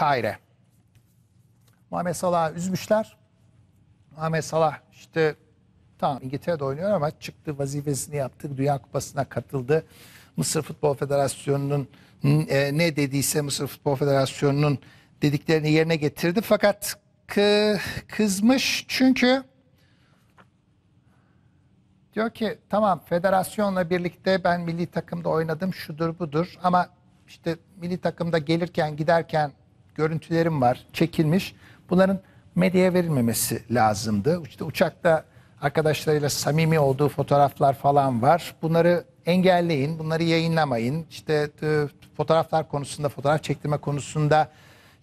Kahire. Muhammed Salah'ı üzmüşler. Muhammed Salah işte tamam İngiltere'de oynuyor ama çıktı vazifesini yaptı. Dünya Kupası'na katıldı. Mısır Futbol Federasyonu'nun e, ne dediyse Mısır Futbol Federasyonu'nun dediklerini yerine getirdi. Fakat kı- kızmış çünkü diyor ki tamam federasyonla birlikte ben milli takımda oynadım şudur budur ama işte milli takımda gelirken giderken görüntülerim var çekilmiş. Bunların medyaya verilmemesi lazımdı. İşte uçakta arkadaşlarıyla samimi olduğu fotoğraflar falan var. Bunları engelleyin, bunları yayınlamayın. İşte e, fotoğraflar konusunda, fotoğraf çektirme konusunda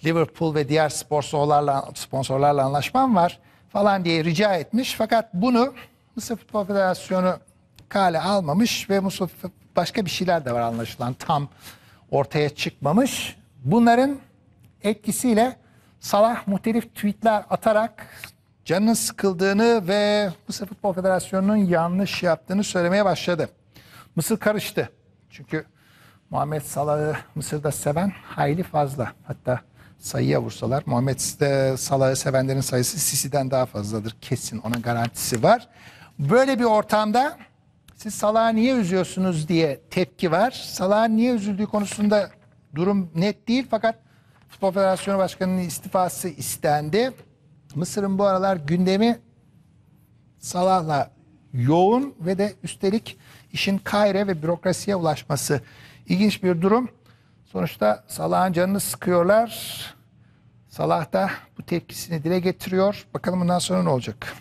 Liverpool ve diğer sponsorlarla sponsorlarla anlaşmam var falan diye rica etmiş. Fakat bunu Mısır Futbol Federasyonu kale almamış ve Mısır başka bir şeyler de var anlaşılan tam ortaya çıkmamış. Bunların etkisiyle Salah muhtelif tweetler atarak canının sıkıldığını ve Mısır Futbol Federasyonu'nun yanlış yaptığını söylemeye başladı. Mısır karıştı. Çünkü Muhammed Salah'ı Mısır'da seven hayli fazla. Hatta sayıya vursalar Muhammed e, Salah'ı sevenlerin sayısı Sisi'den daha fazladır. Kesin ona garantisi var. Böyle bir ortamda siz Salah'ı niye üzüyorsunuz diye tepki var. Salah'ın niye üzüldüğü konusunda durum net değil fakat Futbol Federasyonu Başkanı'nın istifası istendi. Mısır'ın bu aralar gündemi Salah'la yoğun ve de üstelik işin Kahire ve bürokrasiye ulaşması ilginç bir durum. Sonuçta Salah'ın canını sıkıyorlar. Salah da bu tepkisini dile getiriyor. Bakalım bundan sonra ne olacak?